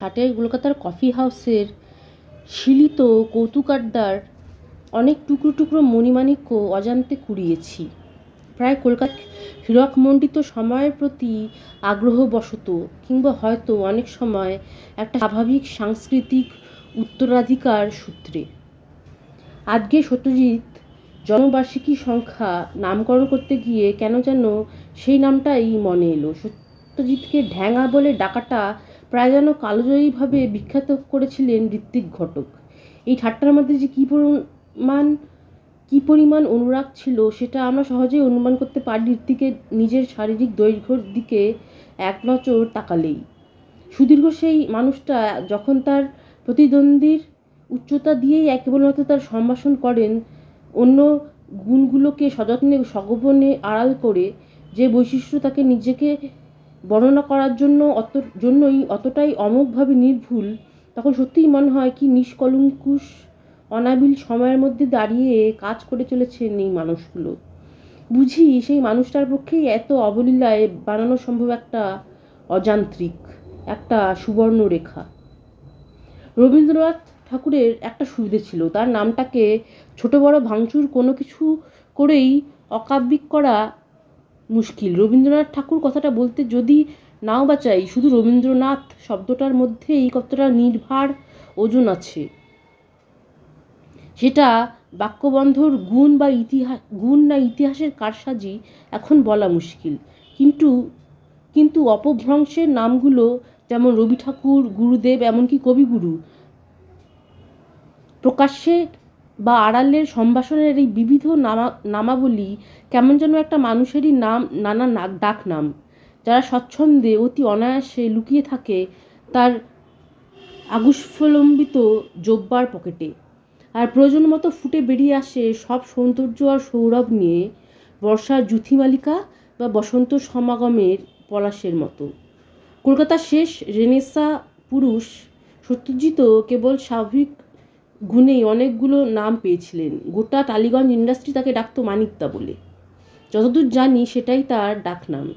ষাটের কলকাতার কফি হাউসের শিলিত কৌতুকাড্ডার অনেক টুকরো টুকরো মণিমাণিক্য অজান্তে কুড়িয়েছি। প্রায় কলকাতা হীরকমণ্ডিত সময়ের প্রতি আগ্রহ আগ্রহবশত কিংবা হয়তো অনেক সময় একটা স্বাভাবিক সাংস্কৃতিক উত্তরাধিকার সূত্রে। আজকে সত্যজিৎ জন্মবার্ষিকী সংখ্যা নামকরণ করতে গিয়ে কেন যেন সেই নামটাই মনে এলো। সত্যজিৎকে ঢ্যাঙা বলে ডাকাটা প্রায় যেন কালজয়ীভাবে বিখ্যাত করেছিলেন ঋত্বিক ঘটক। এই ঠাট্টার মধ্যে যে কী পরিমাণ কী পরিমাণ অনুরাগ ছিল, সেটা আমরা সহজেই অনুমান করতে পারি ঋত্বিকের নিজের শারীরিক দৈর্ঘ্যর দিকে এক নজর তাকালেই। সুদীর্ঘ সেই মানুষটা যখন তার প্রতিদ্বন্দ্বীর উচ্চতা দিয়েই একেবারমাত্র তার সম্ভাষণ করেন, অন্য গুণগুলোকে সযত্নে, সগোপনে আড়াল করে যে বৈশিষ্ট্য তাকে নিজেকে বর্ণনা করার জন্য অত, জন্যই অতটাই অমোঘভাবে নির্ভুল, তখন সত্যিই মনে হয় কি নিষ্কলঙ্কুশ, অনাবিল সময়ের মধ্যে দাঁড়িয়ে কাজ করে চলেছেন এই মানুষগুলো। বুঝি সেই মানুষটার পক্ষেই এত অবলীলায় বানানো সম্ভব একটা অযান্ত্রিক, একটা সুবর্ণ রেখা রবীন্দ্রনাথ ঠাকুরের একটা সুবিধে ছিল, তার নামটাকে ছোট বড় ভাঙচুর কোনো কিছু করেই অকাব্যিক করা মুশকিল। রবীন্দ্রনাথ ঠাকুর কথাটা বলতে যদি নাও বা চাই শুধু রবীন্দ্রনাথ শব্দটার মধ্যে এই কতটা নির্ভার ওজন আছে। সেটা বাক্যবন্ধর গুণ বা ইতিহাস গুণ না ইতিহাসের কারসাজি এখন বলা মুশকিল। কিন্তু কিন্তু অপভ্রংশের নামগুলো যেমন রবি ঠাকুর, গুরুদেব, এমনকি কবিগুরু প্রকাশ্যে বা আড়ালের সম্ভাষণের এই বিবিধ নামা, নামাবলী কেমন যেন একটা মানুষেরই নাম, নানা ডাক নাম যারা স্বচ্ছন্দে অতি অনায়াসে লুকিয়ে থাকে তার আগুস্ফলম্বিত জব্বার পকেটে। আর প্রয়োজন মতো ফুটে বেরিয়ে আসে সব সৌন্দর্য আর সৌরভ নিয়ে বর্ষার জুথিমালিকা বা বসন্ত সমাগমের পলাশের মতো। কলকাতার শেষ রেনেসা পুরুষ সত্যজিৎ কেবল স্বাভাবিক গুণেই অনেকগুলো নাম পেয়েছিলেন। গোটা টালিগঞ্জ ইন্ডাস্ট্রি তাকে ডাকতো মানিকদা বলে। যতদূর জানি সেটাই তার ডাকনাম।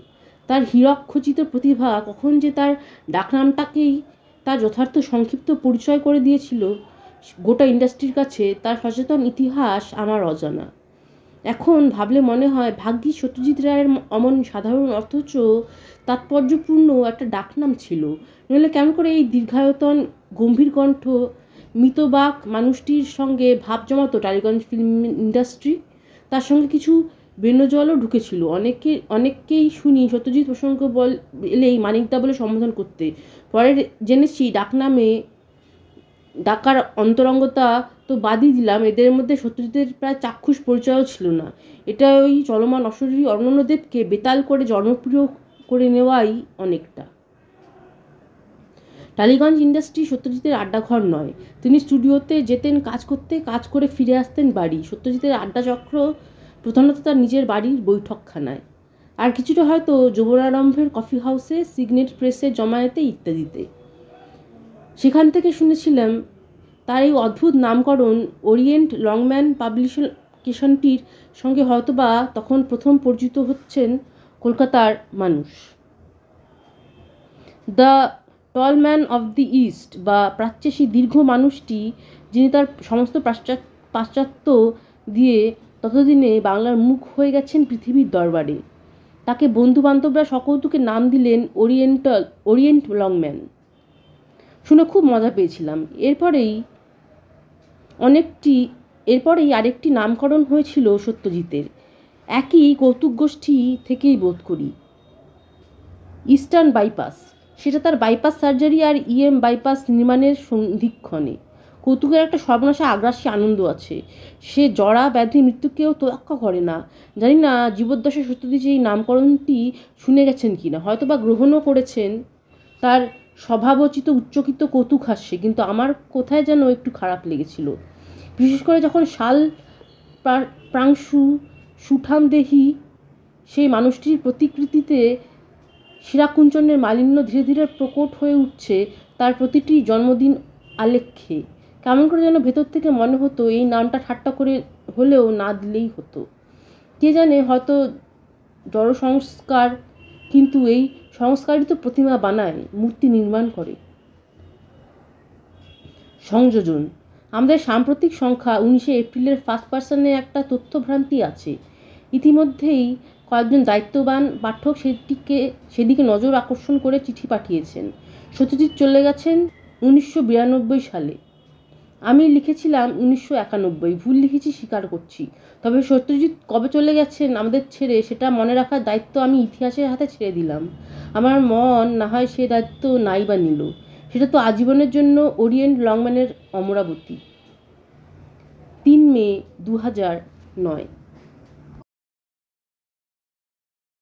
তার হীরকখচিত প্রতিভা কখন যে তার ডাকনামটাকেই তার যথার্থ সংক্ষিপ্ত পরিচয় করে দিয়েছিল, গোটা ইন্ডাস্ট্রির কাছে তার সচেতন ইতিহাস আমার অজানা। এখন ভাবলে মনে হয় ভাগ্যি সত্যজিৎ রায়ের অমন সাধারণ অথচ তাৎপর্যপূর্ণ একটা ডাকনাম ছিল। নইলে কেমন করে এই দীর্ঘায়তন, গম্ভীর কণ্ঠ মিতবাক মানুষটির সঙ্গে ভাব জমাতো টালিগঞ্জ ফিল্ম ইন্ডাস্ট্রি, তার সঙ্গে কিছু বেনজলও ঢুকেছিল। অনেকে, অনেককেই শুনি সত্যজিৎ প্রসঙ্গ বল, এলেই মানিকদা বলে সম্বোধন করতে। পরে জেনেছি ডাকনামে ডাকার অন্তরঙ্গতা তো বাদই দিলাম, এদের মধ্যে সত্যজিতের প্রায় চাক্ষুষ পরিচয়ও ছিল না। এটা ওই চলমান অশরীরী অরণ্যদেবকে বেতাল করে জনপ্রিয় করে নেওয়াই অনেকটা। টালিগঞ্জ ইন্ডাস্ট্রি সত্যজিতের আড্ডাঘর নয়। তিনি স্টুডিওতে যেতেন, কাজ করতে, কাজ করে ফিরে আসতেন বাড়ি। সত্যজিতের আড্ডা চক্র প্রধানত তার নিজের বাড়ির বৈঠকখানায়। আর কিছুটা হয়তো যুবনারম্ভের কফি হাউসে, সিগনেট প্রেসে, জমায়েতে ইত্যাদিতে। সেখান থেকে শুনেছিলাম, তার এই অদ্ভুত নামকরণ ওরিয়েন্ট লংম্যান পাবলিকেশনটির সঙ্গে হয়তোবা তখন প্রথম পরিচিত হচ্ছেন কলকাতার মানুষ। The tall man of the east বা প্রাচ্যে সেই দীর্ঘ মানুষটি, যিনি তার সমস্ত পাশ্চাত্য দিয়ে ততদিনে বাংলার মুখ হয়ে গেছেন পৃথিবীর দরবারে। তাকে বন্ধু বান্ধবরা সকৌতুকে নাম দিলেন ওরিয়েন্টাল, ওরিয়েন্ট লংম্যান। শুনে খুব মজা পেয়েছিলাম। এরপরেই অনেকটি, এরপরেই আরেকটি নামকরণ হয়েছিল সত্যজিতের। একই কৌতুক গোষ্ঠী থেকেই বোধ করি। Eastern bypass. সেটা তার বাইপাস সার্জারি আর ইএম বাইপাস নির্মাণের সন্ধিক্ষণে কৌতুকের একটা সর্বনাশা আগ্রাসী আনন্দ আছে। সে জড়া ব্যাধি, মৃত্যুকেও তোয়াক্কা করে না। জানি না জীবদ্দশা সত্যজিৎ এই নামকরণটি শুনে গেছেন কি না হয়তো বা গ্রহণও করেছেন। তার স্বভাবচিত উচ্চকিত কৌতুক হাসছে কিন্তু আমার কোথায় যেন একটু খারাপ লেগেছিল। বিশেষ করে যখন শাল প্রাংশু সুঠাম দেহি সেই মানুষটির প্রতিকৃতিতে শিরাকুঞ্চনের মালিন্য ধীরে ধীরে প্রকট হয়ে উঠছে তার প্রতিটি জন্মদিন আলেখ্যে। কেমন করে যেন ভেতর থেকে মনে হতো এই নামটা ঠাট্টা করে হলেও না দিলেই হতো। কে জানে হয়তো জড় সংস্কার কিন্তু এই সংস্কারিত প্রতিমা বানায়, মূর্তি নির্মাণ করে। সংযোজন। আমাদের সাম্প্রতিক সংখ্যা উনিশে এপ্রিলের ফার্স্ট পার্সনে একটা তথ্যভ্রান্তি আছে। ইতিমধ্যেই কয়েকজন দায়িত্ববান পাঠক সেটিকে সেদিকে নজর আকর্ষণ করে চিঠি পাঠিয়েছেন। সত্যজিৎ চলে গেছেন উনিশশো বিরানব্বই সালে। আমি লিখেছিলাম উনিশশো একানব্বই, ভুল লিখেছি, স্বীকার করছি। তবে সত্যজিৎ কবে চলে গেছেন আমাদের ছেড়ে, সেটা মনে রাখার দায়িত্ব আমি ইতিহাসের হাতে ছেড়ে দিলাম। আমার মন না হয় সে দায়িত্ব নাই বা নিল। সেটা তো আজীবনের জন্য ওরিয়েন্ট লংম্যানের অমরাবতী। তিন মে দু হাজার নয়।